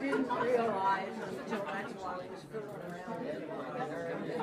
didn't realize until that's I was fooling around.